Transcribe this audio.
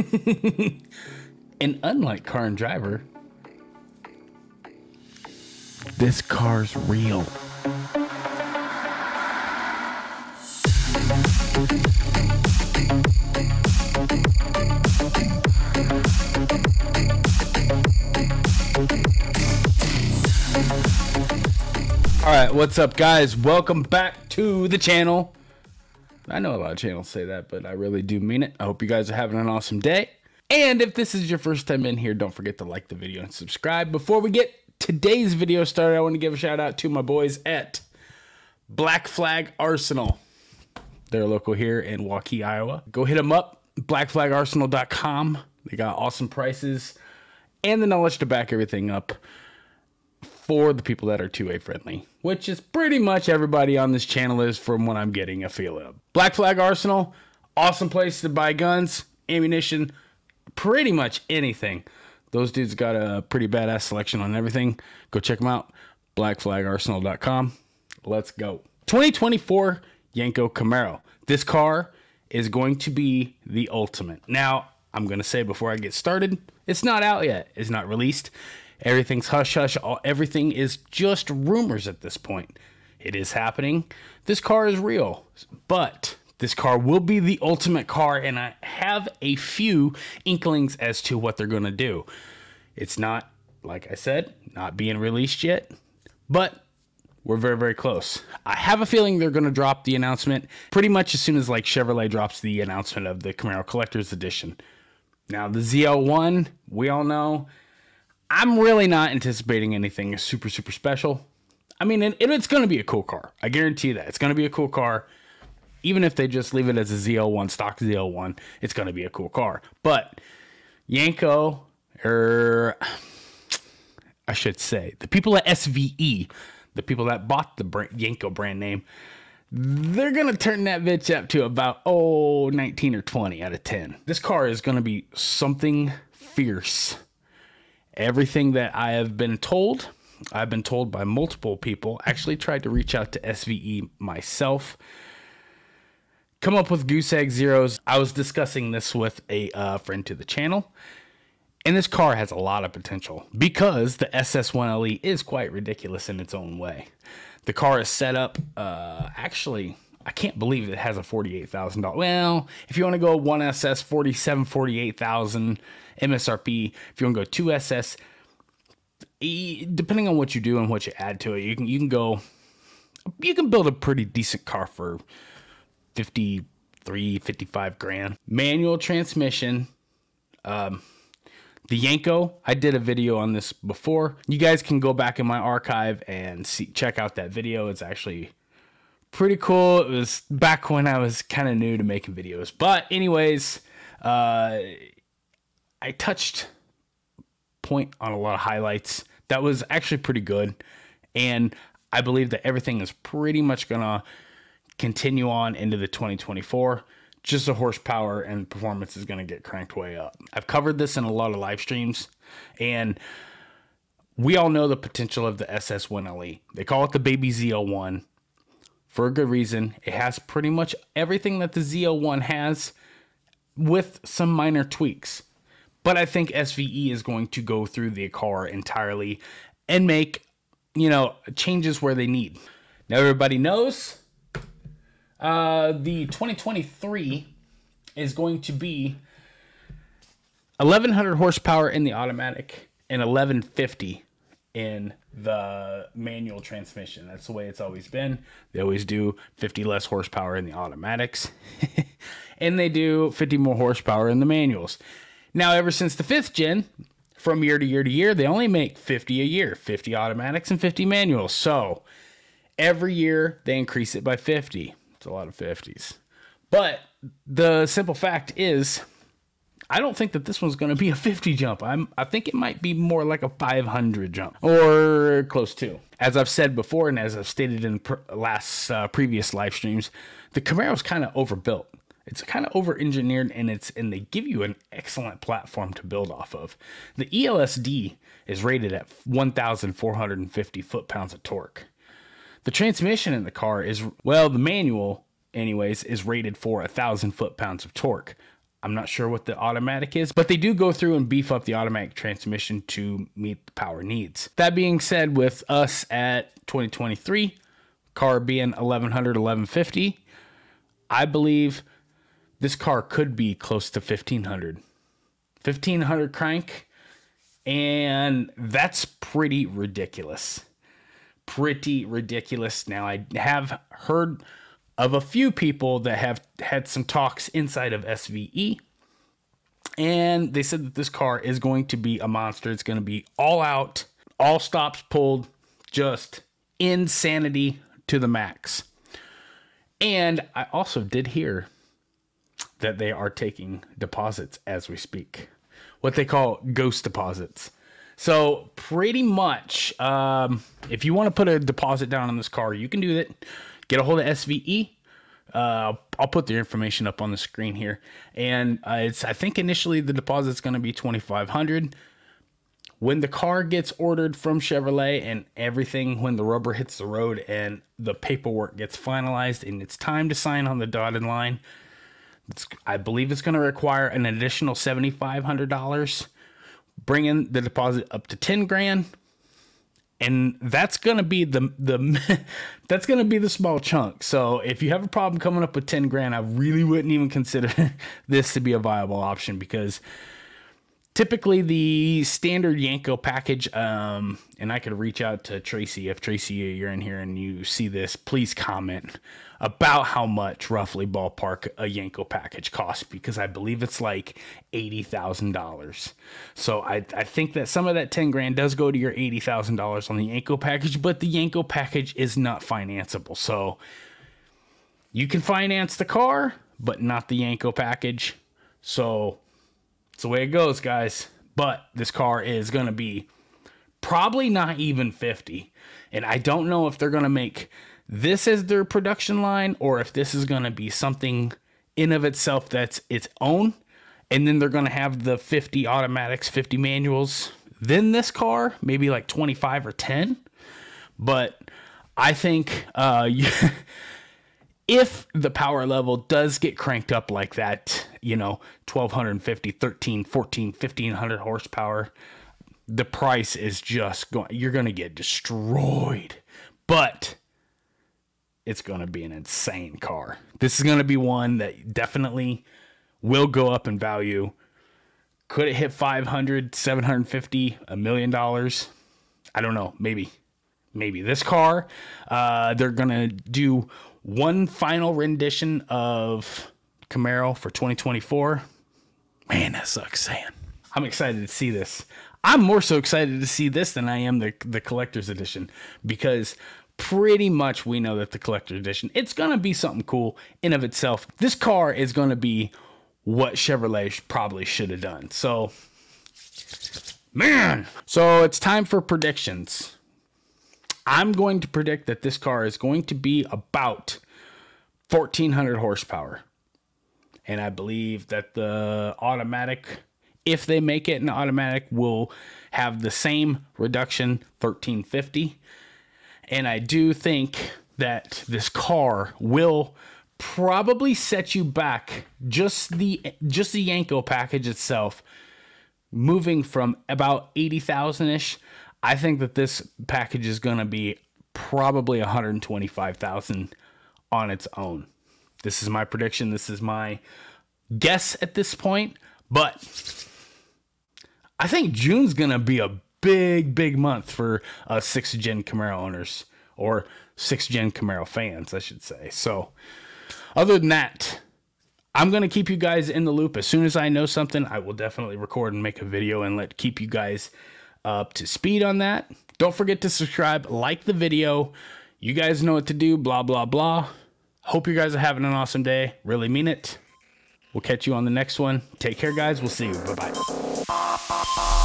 and unlike car and driver, this car's real. All right, what's up, guys? Welcome back to the channel. I know a lot of channels say that, but I really do mean it. I hope you guys are having an awesome day. And if this is your first time in here, don't forget to like the video and subscribe. Before we get today's video started, I want to give a shout out to my boys at Black Flag Arsenal. They're local here in Waukee, Iowa. Go hit them up, blackflagarsenal.com. They got awesome prices and the knowledge to back everything up for the people that are 2A friendly, which is pretty much everybody on this channel is from what I'm getting a feel of. Black Flag Arsenal, awesome place to buy guns, ammunition, pretty much anything. Those dudes got a pretty badass selection on everything. Go check them out. Blackflagarsenal.com. Let's go. 2024 Yenko Camaro. This car is going to be the ultimate. Now, I'm going to say before I get started, it's not out yet. It's not released. Everything's hush hush. All, everything is just rumors at this point. It is happening. This car is real, but this car will be the ultimate car, and I have a few inklings as to what they're going to do. It's not, like I said, not being released yet, but we're very, very close. I have a feeling they're going to drop the announcement pretty much as soon as like Chevrolet drops the announcement of the Camaro Collector's Edition. Now, the ZL1, we all know I'm really not anticipating anything super, super special. I mean, it, it's going to be a cool car. I guarantee that. It's going to be a cool car. Even if they just leave it as a ZL1, stock ZL1, it's going to be a cool car. But Yenko, or er, I should say, the people at SVE, the people that bought the brand, Yenko brand name, they're going to turn that bitch up to about, oh, 19 or 20 out of 10. This car is going to be something fierce everything that I have been told, I've been told by multiple people, actually tried to reach out to SVE myself, come up with goose egg zeros. I was discussing this with a uh, friend to the channel. And this car has a lot of potential because the SS1LE is quite ridiculous in its own way. The car is set up, uh, actually, I can't believe it has a $48,000. Well, if you want to go 1SS 47, 48,000 MSRP, if you want to go 2SS, depending on what you do and what you add to it, you can you can go you can build a pretty decent car for 53 55 grand. Manual transmission um the Yenko, I did a video on this before. You guys can go back in my archive and see check out that video. It's actually pretty cool. It was back when I was kind of new to making videos. But anyways, uh, I touched point on a lot of highlights. That was actually pretty good. And I believe that everything is pretty much going to continue on into the 2024. Just the horsepower and performance is going to get cranked way up. I've covered this in a lot of live streams, and we all know the potential of the SS1LE. They call it the baby ZL1 for a good reason. It has pretty much everything that the ZL1 has with some minor tweaks. But I think SVE is going to go through the car entirely and make, you know, changes where they need. Now everybody knows uh, the 2023 is going to be 1100 horsepower in the automatic and 1150 in the manual transmission. That's the way it's always been. They always do 50 less horsepower in the automatics, and they do 50 more horsepower in the manuals. Now, ever since the fifth gen, from year to year to year, they only make 50 a year 50 automatics and 50 manuals. So every year they increase it by 50. It's a lot of 50s. But the simple fact is, I don't think that this one's going to be a 50 jump. I'm I think it might be more like a 500 jump or close to. As I've said before and as I've stated in pr- last uh, previous live streams, the Camaro is kind of overbuilt. It's kind of over engineered and it's and they give you an excellent platform to build off of. The ELSD is rated at 1450 foot-pounds of torque. The transmission in the car is well, the manual anyways is rated for a 1000 foot-pounds of torque I'm not sure what the automatic is, but they do go through and beef up the automatic transmission to meet the power needs. That being said, with us at 2023, car being 1100, 1150, I believe this car could be close to 1500. 1500 crank, and that's pretty ridiculous. Pretty ridiculous. Now, I have heard of a few people that have had some talks inside of SVE. And they said that this car is going to be a monster. It's going to be all out, all stops pulled, just insanity to the max. And I also did hear that they are taking deposits as we speak, what they call ghost deposits. So, pretty much, um, if you want to put a deposit down on this car, you can do that get a hold of SVE. Uh, I'll put their information up on the screen here, and uh, it's I think initially the deposit's going to be twenty five hundred. When the car gets ordered from Chevrolet and everything, when the rubber hits the road and the paperwork gets finalized and it's time to sign on the dotted line, I believe it's going to require an additional seventy five hundred dollars, bringing the deposit up to ten grand and that's gonna be the the that's gonna be the small chunk. So if you have a problem coming up with ten grand, I really wouldn't even consider this to be a viable option because typically the standard Yenko package, um, and I could reach out to Tracy if Tracy you're in here and you see this, please comment about how much roughly ballpark a Yenko package costs because I believe it's like eighty thousand dollars. So I I think that some of that ten grand does go to your eighty thousand dollars on the Yenko package, but the Yenko package is not financeable. So you can finance the car, but not the Yenko package. So it's the way it goes, guys. But this car is gonna be probably not even 50. And I don't know if they're gonna make this is their production line or if this is going to be something in of itself that's its own and then they're going to have the 50 automatics 50 manuals then this car maybe like 25 or 10 but i think uh, if the power level does get cranked up like that you know 1250 13 14 1500 horsepower the price is just going you're going to get destroyed. But it's going to be an insane car. This is going to be one that definitely will go up in value. Could it hit 500, 750, a million dollars? I don't know. Maybe. Maybe this car. Uh, they're going to do one final rendition of Camaro for 2024. Man, that sucks saying. I'm excited to see this. I'm more so excited to see this than I am the the collector's edition because pretty much we know that the collector edition it's going to be something cool in of itself. This car is going to be what chevrolet probably should have done. So man! So it's time for predictions. I'm going to predict that this car is going to be about 1400 horsepower. And i believe that the automatic if they make it an automatic will have the same reduction 1350 and I do think that this car will probably set you back just the just the Yenko package itself moving from about 80,000ish I think that this package is going to be probably 125,000 on its own. This is my prediction, this is my guess at this point, but I think June's going to be a big, big month for uh, six gen Camaro owners or six gen Camaro fans, I should say. So, other than that, I'm going to keep you guys in the loop. As soon as I know something, I will definitely record and make a video and let keep you guys up to speed on that. Don't forget to subscribe, like the video. You guys know what to do, blah, blah, blah. Hope you guys are having an awesome day. Really mean it. We'll catch you on the next one. Take care, guys. We'll see you. Bye bye.